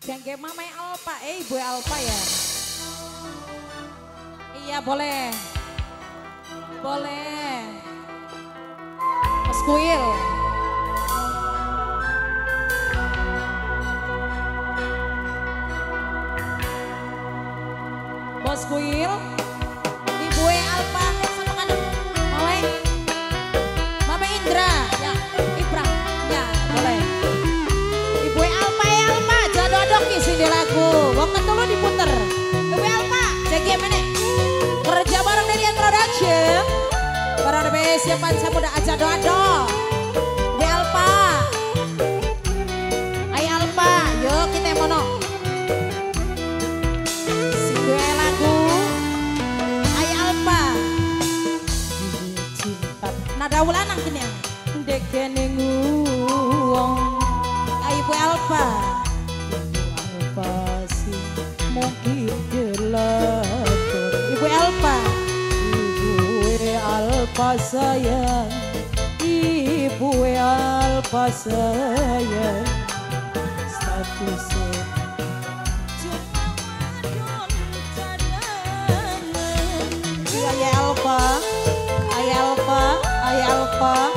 Jangke Mama Alpa, eh Ibu Alpa ya. Iya boleh. Boleh. Mas Kuil. Bos Kuil. Ibu Alpa Siapa saya muda aja doa doa. Sayang. Ibu Alpa sayang. Statusnya ya Alpa. Ay Alpa, ay Alpa,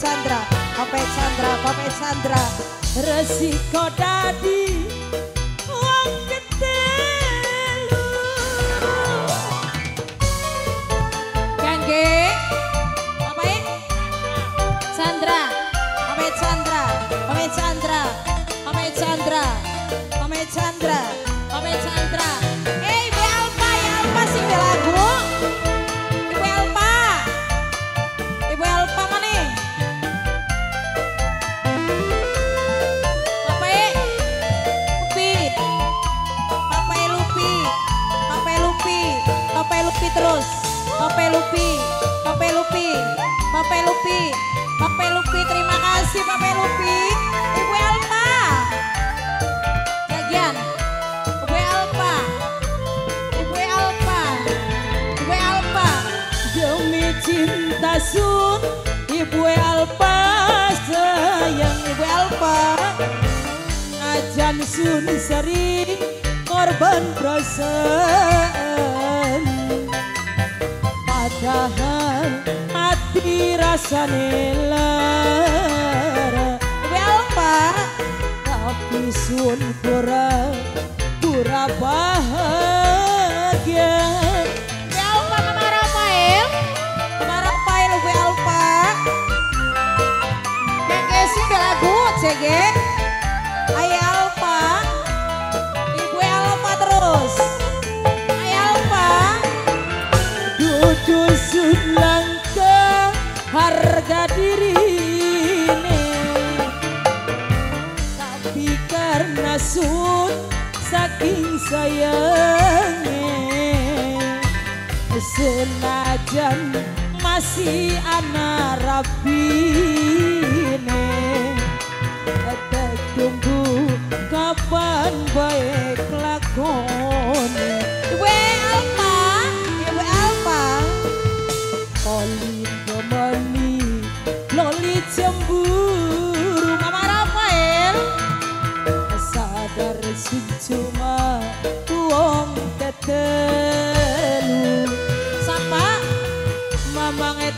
Chandra, Pape Chandra, Pape Chandra Resiko dadi wong ketelu Gangge Apa ya? Chandra, Ame Chandra, Ame Chandra, Ame Chandra, Ame Chandra, Ame Chandra. Eh Lupi, Papa Lupi, Papa Lupi, Papa Lupi, terima kasih Papa Lupi, Ibu Elpa, Gagian, Ibu Elpa, Ibu Elpa, Ibu Elpa, demi cinta sun, Ibu Elpa sayang. Ibu Elpa, ajan sun sering korban perasaan padahal hati rasane lara. Ibu Alfa tapi sun pura pura bahagia. Mama Rafael? Mama Rafael? Yang CG harga diri Tapi karena sun saking sayangnya Senajan masih anak rapine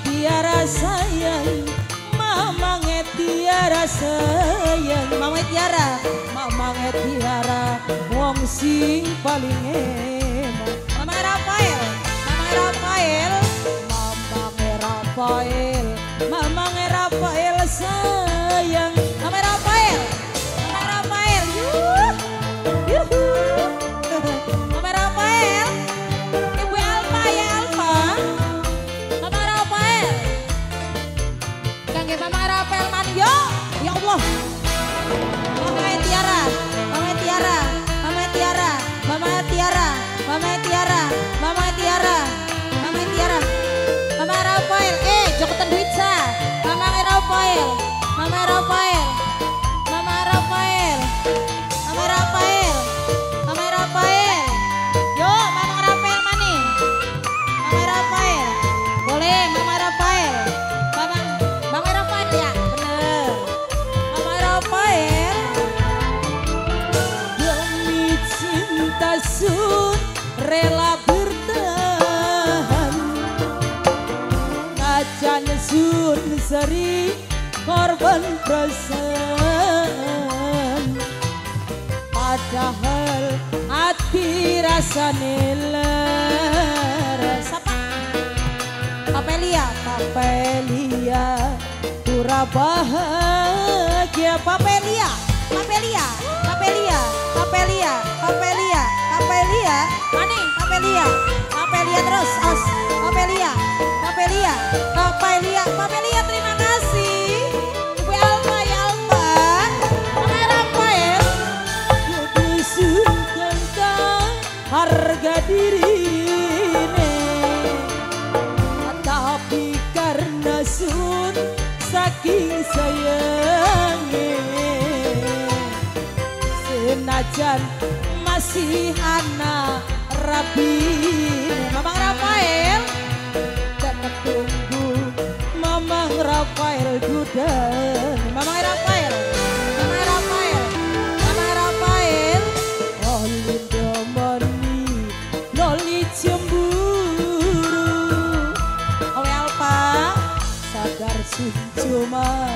tiara sayang Mamang tiara sayang. Mamang tiara Mamang tiara Wong sing paling eman Sun Sari korban perasaan. Padahal hati rasa ler Siapa? Papelia? Papelia Pura bahagia. Papelia? Papelia? Papelia? Papelia? Papelia? Papelia? Mani Papelia? Papelia terus Papelia terima kasih. Ibu Alma ya Alma. Mama Rafael Kudusun tentang harga diri Tapi karena sun saking sayangnya Senajan masih anak rabi. Mamang Rafael tunggu Mamang Rafael Gudan Mamang Rafael. Mamang Rafael. Mamang Rafael. Oli domani Loli cemburu Oleh Alpa. Sadar sun cuma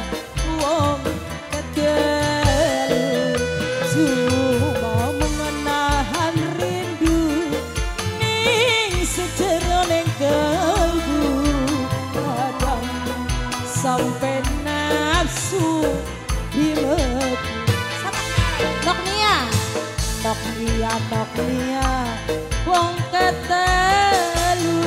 Nok Nia, Nok Nia Wong ketelu.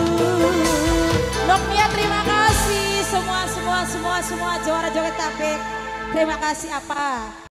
Nok Nia terima kasih. Semua, semua, semua, semua Juara joget tapik Terima kasih apa